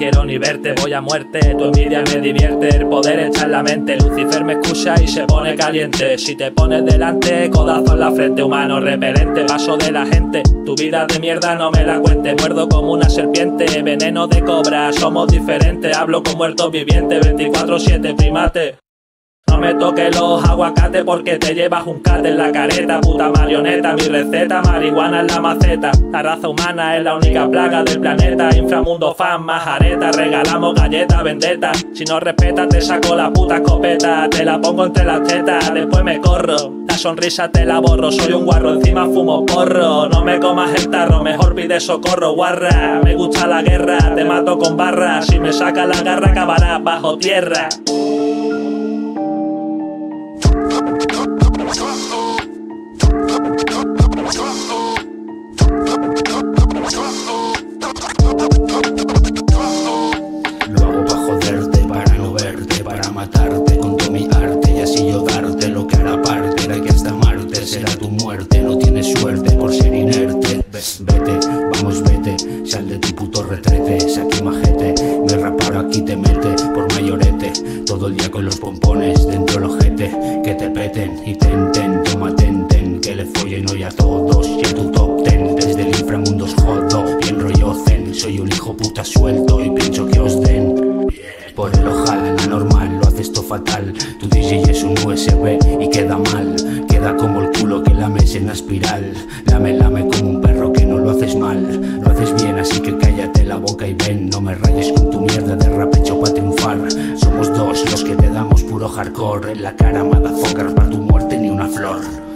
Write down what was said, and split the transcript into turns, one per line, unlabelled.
quiero ni verte, voy a muerte. Tu envidia me divierte, el poder está en la mente. Lucifer me escucha y se pone caliente. Si te pones delante, codazo en la frente, humano repelente, paso de la gente. Tu vida de mierda no me la cuente, muerdo como una serpiente, veneno de cobra, somos diferentes, hablo con muertos vivientes, 24-7 primate. No me toques los aguacates porque te llevas un cate en la careta, puta marioneta. Mi receta, marihuana en la maceta. La raza humana es la única plaga del planeta. Inframundo fan, majareta. Regalamos galletas, vendetta. Si no respetas, te saco la puta escopeta. Te la pongo entre las tetas, después me corro. La sonrisa te la borro, soy un guarro, encima fumo porro. No me comas el tarro, mejor pide socorro, guarra. Me gusta la guerra, te mato con barras. Si me saca la garra, acabarás bajo tierra.
Lo vamos, vete, sal de tu puto retrete, saque majete, me raparo aquí te mete por mayorete. Todo el día con los pompones dentro el ojete, que te peten y tenten, toma tenten, que le follen hoy a todos y a tu top ten. Desde el inframundo os jodo, bien rollo zen, soy un hijo puta suelto y pienso que os den. Por el ojal, la normal, lo haces todo fatal. Tu DJ es un USB y queda mal. Queda como el culo que lames en la espiral. Lame, lame como un perro no lo haces mal. Lo haces bien, así que cállate la boca y ven. No me rayes con tu mierda de rap hecho para triunfar. Somos dos los que te damos puro hardcore. En la cara, motherfucker, para tu muerte ni una flor.